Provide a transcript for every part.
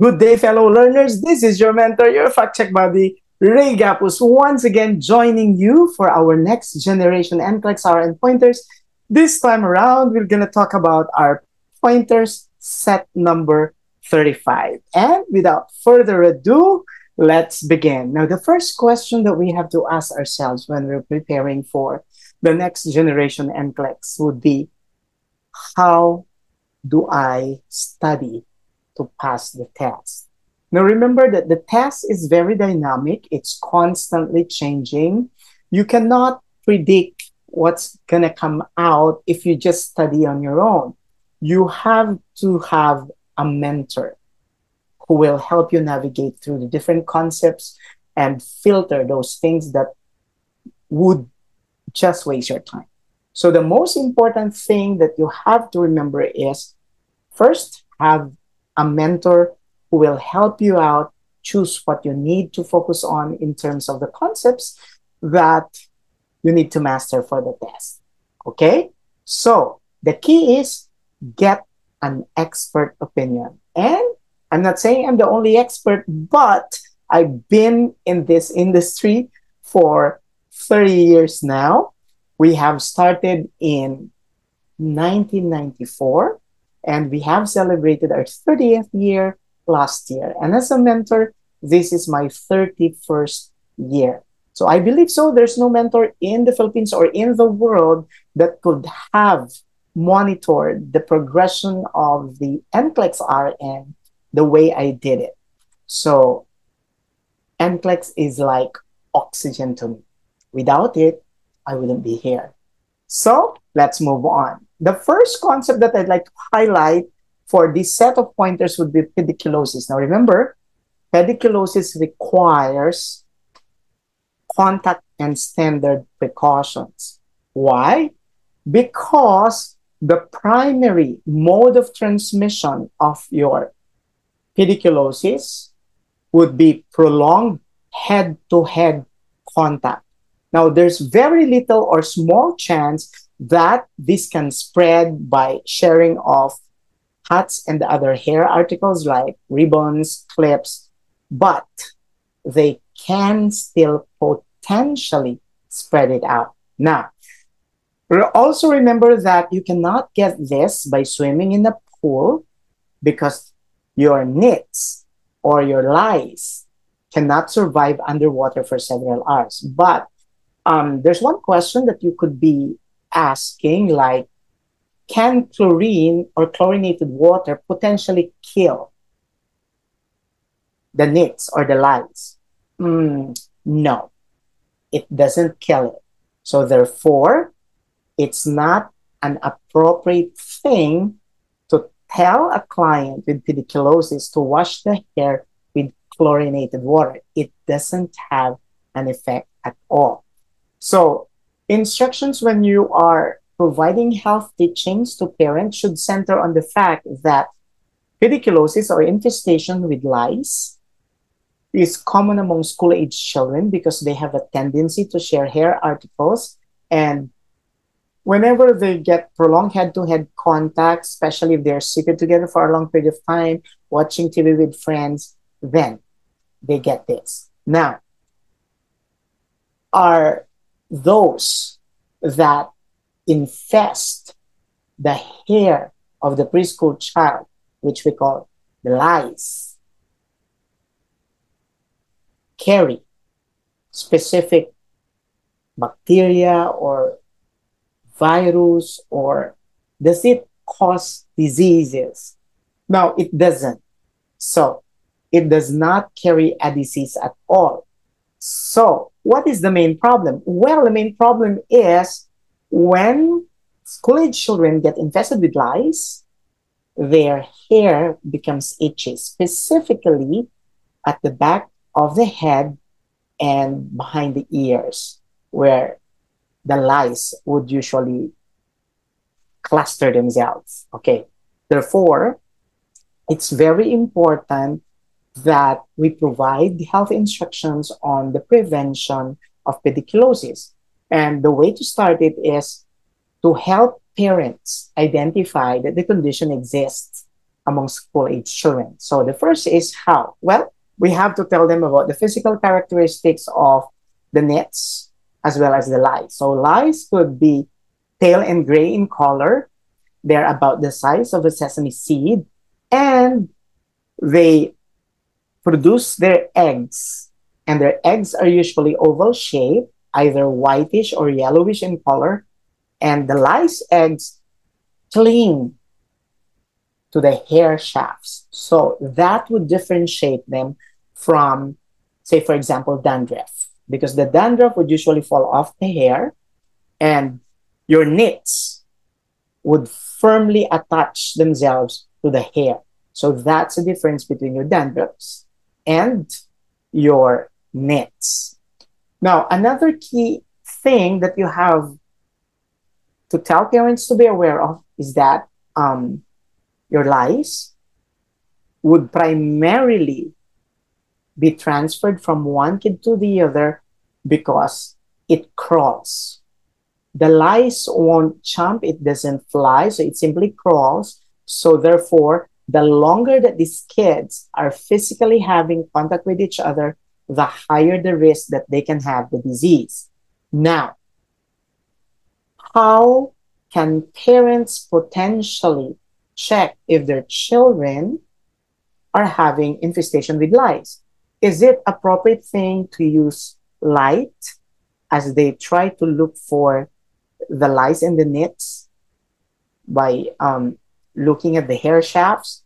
Good day, fellow learners. This is your mentor, your fact check buddy, Ray Gapuz, once again joining you for our next generation NCLEX RN pointers. This time around, we're going to talk about our pointers set number 35. And without further ado, let's begin. Now, the first question that we have to ask ourselves when we're preparing for the next generation NCLEX would be, how do I study to pass the test? Now, remember that the test is very dynamic. It's constantly changing. You cannot predict what's going to come out if you just study on your own. You have to have a mentor who will help you navigate through the different concepts and filter those things that would just waste your time. So the most important thing that you have to remember is first have a mentor who will help you out choose what you need to focus on in terms of the concepts that you need to master for the test. Okay? So the key is get an expert opinion. And I'm not saying I'm the only expert, but I've been in this industry for 30 years now. We have started in 1994 and we have celebrated our 30th year last year. And as a mentor, this is my 31st year. So I believe so. There's no mentor in the Philippines or in the world that could have monitored the progression of the NCLEX RN the way I did it. So NCLEX is like oxygen to me. Without it, I wouldn't be here. So let's move on. The first concept that I'd like to highlight for this set of pointers would be pediculosis. Now remember, pediculosis requires contact and standard precautions. Why? Because the primary mode of transmission of your pediculosis would be prolonged head-to-head contact. Now, there's very little or small chance that this can spread by sharing of hats and other hair articles like ribbons, clips, but they can still potentially spread it out. Now, also remember that you cannot get this by swimming in the pool because your nits or your lice cannot survive underwater for several hours. But um, there's one question that you could be asking like, can chlorine or chlorinated water potentially kill the nits or the lice? Mm, no, it doesn't kill it. So therefore, it's not an appropriate thing to tell a client with pediculosis to wash the hair with chlorinated water. It doesn't have an effect at all. So instructions when you are providing health teachings to parents should center on the fact that pediculosis or infestation with lice is common among school-age children because they have a tendency to share hair articles and whenever they get prolonged head-to-head contact, especially if they're seated together for a long period of time, watching TV with friends, then they get this. Now, are those that infest the hair of the preschool child, which we call the lice, carry specific bacteria or virus or does it cause diseases? No, it doesn't. So it does not carry a disease at all. So, what is the main problem? Well, the main problem is when school age children get infested with lice, their hair becomes itchy, specifically at the back of the head and behind the ears, where the lice would usually cluster themselves. Okay. Therefore, it's very important that we provide health instructions on the prevention of pediculosis. And the way to start it is to help parents identify that the condition exists among school age children. So the first is how? Well, we have to tell them about the physical characteristics of the nits as well as the lice. So lice could be pale and gray in color. They're about the size of a sesame seed and they produce their eggs and their eggs are usually oval shaped, either whitish or yellowish in color. And the lice eggs cling to the hair shafts. So that would differentiate them from, say, for example, dandruff, because the dandruff would usually fall off the hair and your nits would firmly attach themselves to the hair. So that's the difference between your dandruffs and your nits. Now, another key thing that you have to tell parents to be aware of is that um, your lice would primarily be transferred from one kid to the other because it crawls. The lice won't jump, it doesn't fly, so it simply crawls. So, therefore, the longer that these kids are physically having contact with each other, the higher the risk that they can have the disease. Now, how can parents potentially check if their children are having infestation with lice. Is it appropriate thing to use light as they try to look for the lice in the nits by um, looking at the hair shafts?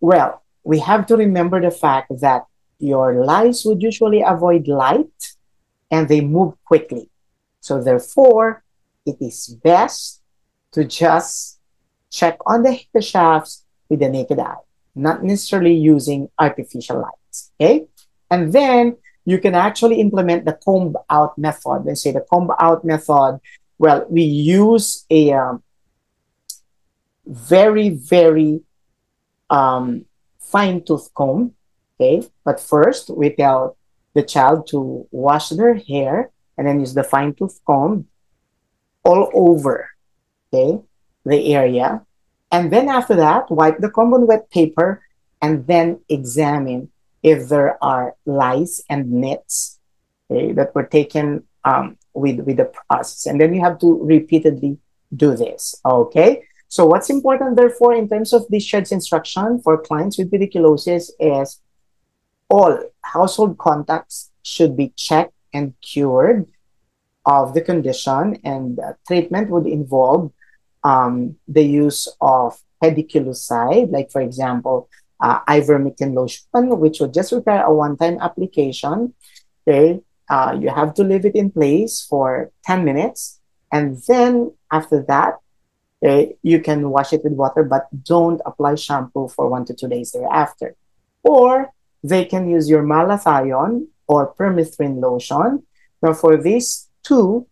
Well, we have to remember the fact that your lice would usually avoid light and they move quickly. So therefore, it is best to just check on the hair shafts with the naked eye, not necessarily using artificial lights. Okay. And then you can actually implement the comb out method. Let's say the comb out method. Well, we use a um, very, very um, fine tooth comb. Okay. But first, we tell the child to wash their hair and then use the fine tooth comb all over. Okay the area. And then after that, wipe the comb on wet paper and then examine if there are lice and nits okay, that were taken um, with, with the process. And then you have to repeatedly do this. Okay. So what's important, therefore, in terms of discharge instruction for clients with pediculosis is all household contacts should be checked and cured of the condition, and uh, treatment would involve um, the use of pediculicide, like for example, uh, ivermectin lotion, which would just require a one-time application. Okay, uh, you have to leave it in place for 10 minutes, and then after that, okay, you can wash it with water, but don't apply shampoo for one to two days thereafter. Or they can use your malathion or permethrin lotion. Now, for these two,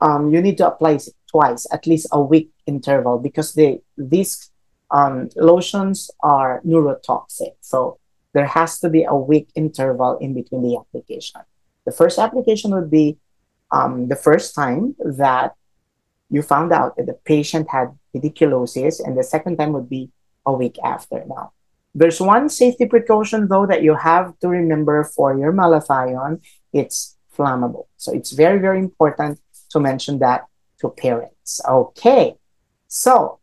um, you need to apply twice, at least a week interval, because they these um, lotions are neurotoxic. So there has to be a week interval in between the application. The first application would be um, the first time that you found out that the patient had pediculosis, and the second time would be a week after. Now, there's one safety precaution though that you have to remember for your malathion. It's flammable, so it's very very important to mention that to parents. Okay, so,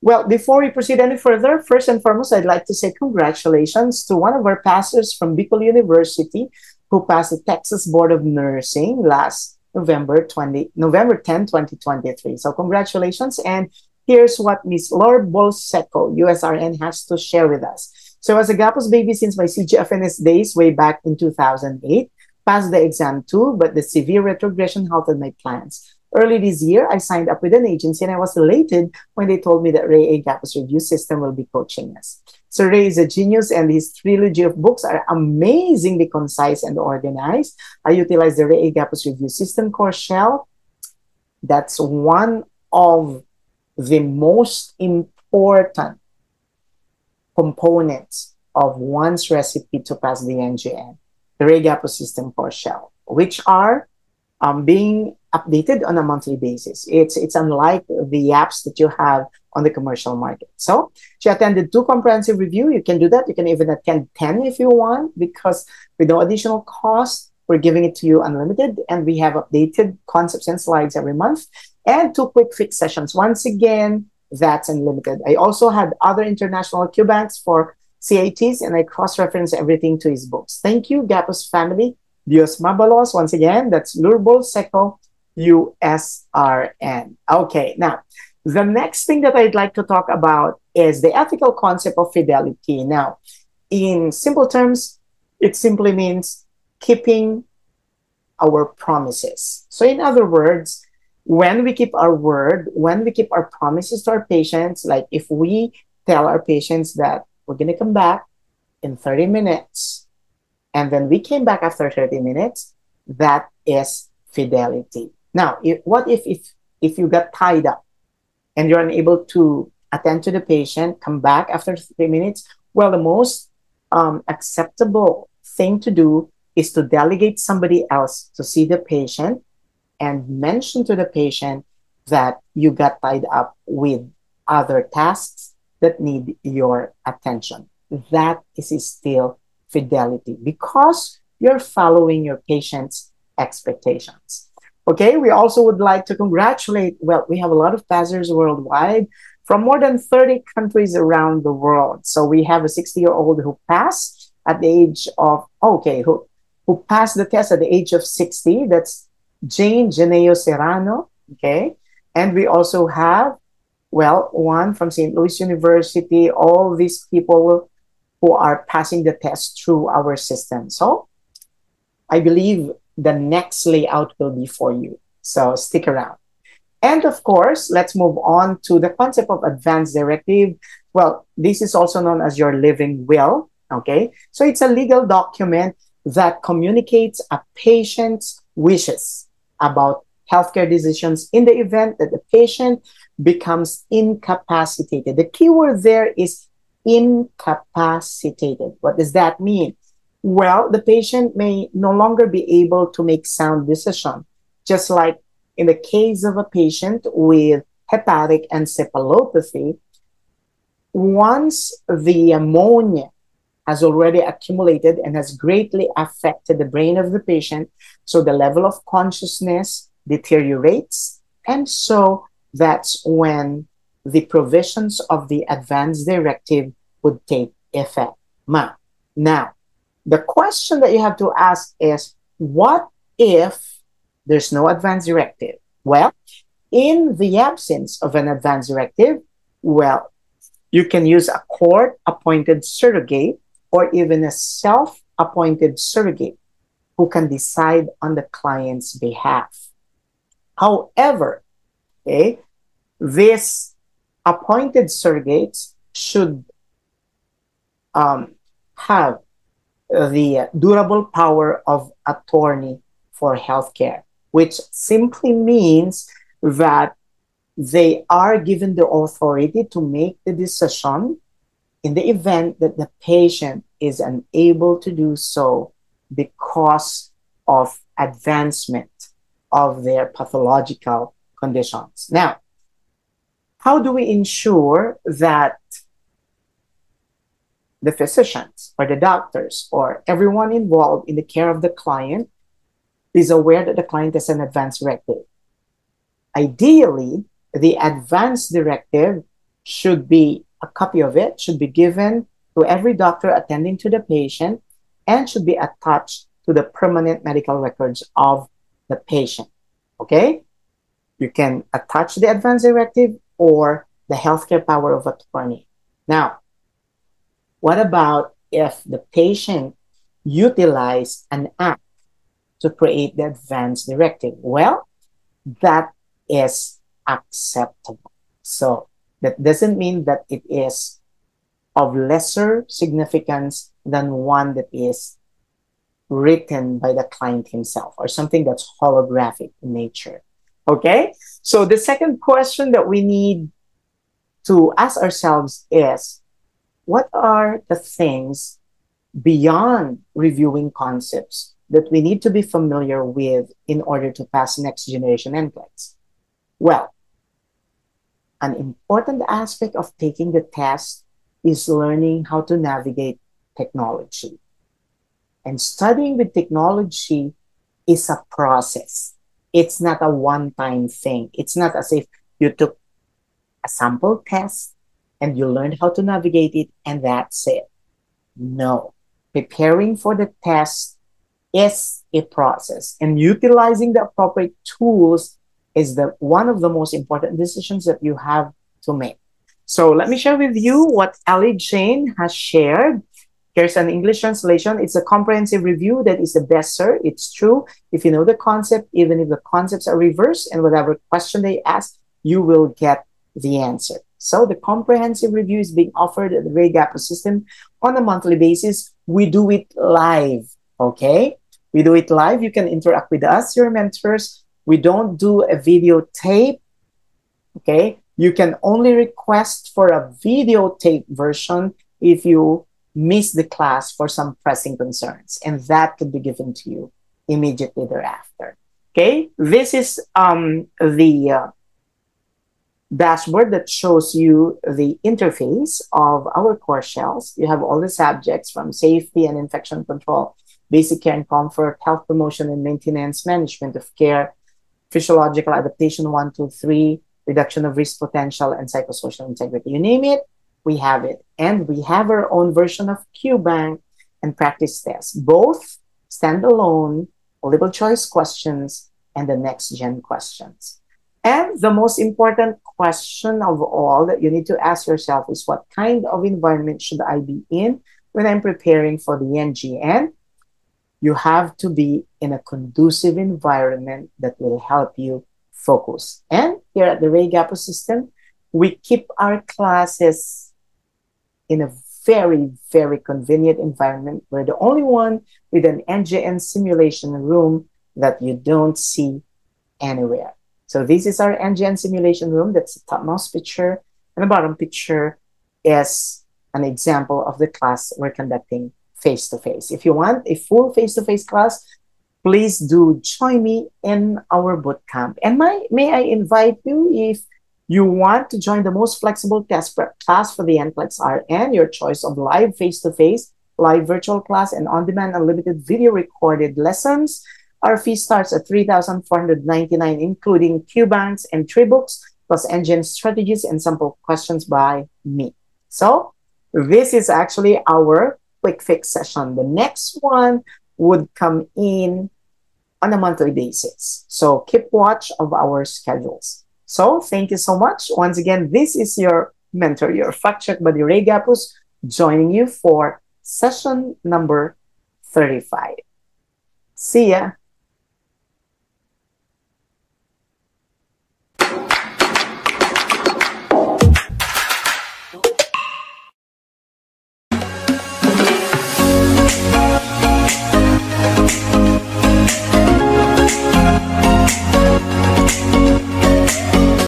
well, before we proceed any further, first and foremost, I'd like to say congratulations to one of our pastors from Bicol University who passed the Texas Board of Nursing last November 20, November 10, 2023. So congratulations. And here's what Ms. Laura Bolseco, USRN, has to share with us. So as a Agapos baby since my CGFNS days way back in 2008, passed the exam too, but the severe retrogression halted my plans. Early this year, I signed up with an agency and I was elated when they told me that Ray A. Agapos review system will be coaching us. So Ray is a genius and his trilogy of books are amazingly concise and organized. I utilize the Ray A. Agapos review system core shell. That's one of the most important components of one's recipe to pass the NGN, the Ray A. Gapuz system core shell, which are um, being updated on a monthly basis. It's it's unlike the apps that you have on the commercial market. So she attended two comprehensive review. You can do that. You can even attend 10 if you want, because with no additional cost, we're giving it to you unlimited. And we have updated concepts and slides every month and two quick fix sessions. Once again, that's unlimited. I also had other international Q-banks for CATs and I cross-reference everything to his books. Thank you, Gapuz family. Dios Mabalos. Once again, that's Laura Bolseco USRN. Okay, now the next thing that I'd like to talk about is the ethical concept of fidelity. Now, in simple terms, it simply means keeping our promises. So, in other words, when we keep our word, when we keep our promises to our patients, like if we tell our patients that we're going to come back in 30 minutes, and then we came back after 30 minutes, that is fidelity. Now, if, what if, if if you got tied up and you're unable to attend to the patient, come back after three minutes? Well, the most um, acceptable thing to do is to delegate somebody else to see the patient and mention to the patient that you got tied up with other tasks that need your attention. That is still fidelity because you're following your patient's expectations. Okay, we also would like to congratulate, well, we have a lot of passers worldwide from more than 30 countries around the world. So we have a 60 year old who passed at the age of, okay, who, who passed the test at the age of 60. That's Jane Geneo Serrano. Okay. And we also have, well, one from St. Louis University, all these people who are passing the test through our system. So I believe the next layout will be for you. So stick around. And of course, let's move on to the concept of advance directive. Well, this is also known as your living will. Okay. So it's a legal document that communicates a patient's wishes about healthcare decisions in the event that the patient becomes incapacitated. The key word there is incapacitated. What does that mean? Well, the patient may no longer be able to make sound decision, just like in the case of a patient with hepatic encephalopathy. Once the ammonia has already accumulated and has greatly affected the brain of the patient. So the level of consciousness deteriorates. And so that's when the provisions of the advance directive would take effect. Ma. Now, the question that you have to ask is what if there's no advance directive? Well, in the absence of an advance directive, well, you can use a court appointed surrogate or even a self appointed surrogate who can decide on the client's behalf. However, okay, this appointed surrogates should um, have the durable power of attorney for healthcare, which simply means that they are given the authority to make the decision in the event that the patient is unable to do so because of advancement of their pathological conditions. Now, how do we ensure that the physicians or the doctors or everyone involved in the care of the client is aware that the client has an advance directive? Ideally, the advance directive should be a copy of it should be given to every doctor attending to the patient and should be attached to the permanent medical records of the patient. Okay? You can attach the advance directive or the healthcare power of attorney. Now, what about if the patient utilize an app to create the advance directive? Well, that is acceptable. So that doesn't mean that it is of lesser significance than one that is written by the client himself or something that's holographic in nature. Okay? So the second question that we need to ask ourselves is what are the things beyond reviewing concepts that we need to be familiar with in order to pass next generation NCLEX? Well, an important aspect of taking the test is learning how to navigate technology. And studying with technology is a process. It's not a one time thing. It's not as if you took a sample test and you learned how to navigate it and that's it. No. Preparing for the test is a process and utilizing the appropriate tools is the one of the most important decisions that you have to make. So let me share with you what Ali Jane has shared. Here's an English translation. It's a comprehensive review that is the best, sir. It's true. If you know the concept, even if the concepts are reversed and whatever question they ask, you will get the answer. So the comprehensive review is being offered at the Ray Gapuz system on a monthly basis. We do it live. Okay. We do it live. You can interact with us, your mentors. We don't do a videotape. Okay. You can only request for a videotape version if you miss the class for some pressing concerns, and that could be given to you immediately thereafter. Okay. This is um, the uh, dashboard that shows you the interface of our core shells. You have all the subjects from safety and infection control, basic care and comfort, health promotion and maintenance, management of care, physiological adaptation one, two, three, reduction of risk potential, and psychosocial integrity. You name it, we have it. And we have our own version of QBank and practice tests, both standalone, multiple choice questions, and the next gen questions. And the most important question of all that you need to ask yourself is what kind of environment should I be in when I'm preparing for the NGN? You have to be in a conducive environment that will help you focus. And here at the Ray Gapuz system, we keep our classes in a very, very convenient environment. We're the only one with an NGN simulation room that you don't see anywhere. So this is our NGN simulation room. That's the topmost picture. And the bottom picture is an example of the class we're conducting face-to-face. If you want a full face-to-face class, please do join me in our bootcamp. And my, may I invite you if you want to join the most flexible test prep class for the NCLEX RN, your choice of live face-to-face, live virtual class, and on-demand unlimited video recorded lessons our fee starts at 3,499, including QBanks and three books, plus NGN strategies and sample questions by me. So this is actually our quick fix session. The next one would come in on a monthly basis. So keep watch of our schedules. So thank you so much. Once again, this is your mentor, your fact check buddy Ray Gapuz, joining you for session number 35. See ya.